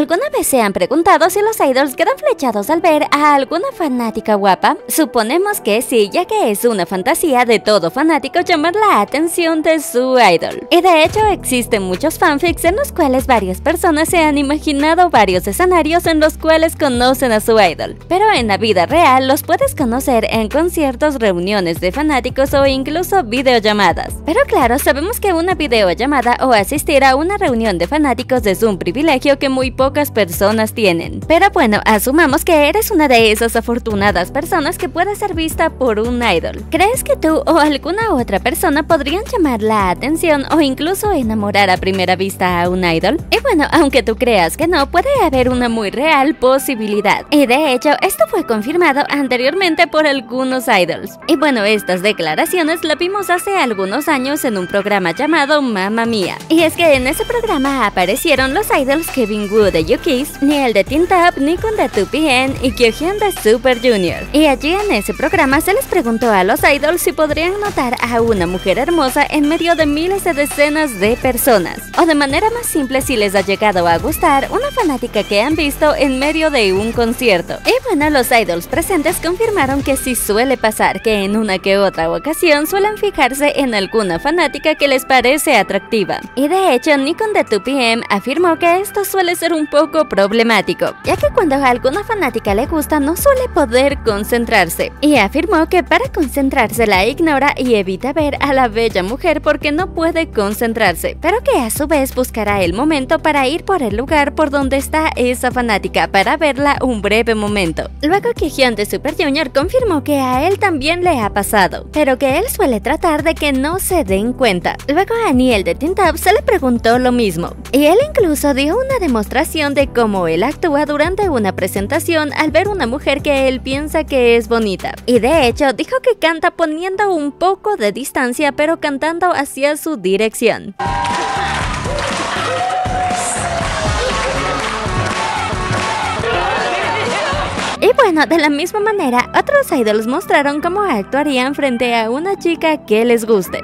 ¿Alguna vez se han preguntado si los idols quedan flechados al ver a alguna fanática guapa? Suponemos que sí, ya que es una fantasía de todo fanático llamar la atención de su idol. Y de hecho existen muchos fanfics en los cuales varias personas se han imaginado varios escenarios en los cuales conocen a su idol. Pero en la vida real los puedes conocer en conciertos, reuniones de fanáticos o incluso videollamadas. Pero claro, sabemos que una videollamada o asistir a una reunión de fanáticos es un privilegio que muy pocas personas tienen. Pero bueno, asumamos que eres una de esas afortunadas personas que puede ser vista por un idol. ¿Crees que tú o alguna otra persona podrían llamar la atención o incluso enamorar a primera vista a un idol? Y bueno, aunque tú creas que no, puede haber una muy real posibilidad. Y de hecho, esto fue confirmado anteriormente por algunos idols. Y bueno, estas declaraciones la vimos hace algunos años en un programa llamado Mamma Mía. Y es que en ese programa aparecieron los idols Kevin Wood de YouKiss, ni el de Teen Top, ni con de 2PM y Kyohyun de Super Junior. Y allí en ese programa se les preguntó a los idols si podrían notar a una mujer hermosa en medio de miles de decenas de personas. O de manera más simple si les ha llegado a gustar una fanática que han visto en medio de un concierto. Y bueno, los idols presentes confirmaron que sí suele pasar que en una que otra ocasión suelen fijarse en alguna fanática que les parece atractiva. Y de hecho, Nikon de 2PM afirmó que esto suele ser un poco problemático, ya que cuando a alguna fanática le gusta no suele poder concentrarse, y afirmó que para concentrarse la ignora y evita ver a la bella mujer porque no puede concentrarse, pero que a su vez buscará el momento para ir por el lugar por donde está esa fanática para verla un breve momento. Luego que Hyun de Super Junior confirmó que a él también le ha pasado, pero que él suele tratar de que no se den cuenta. Luego a Niel de Tintap se le preguntó lo mismo, y él incluso dio una demostración de cómo él actúa durante una presentación al ver una mujer que él piensa que es bonita. Y de hecho dijo que canta poniendo un poco de distancia pero cantando hacia su dirección. Y bueno, de la misma manera, otros idols mostraron cómo actuarían frente a una chica que les guste.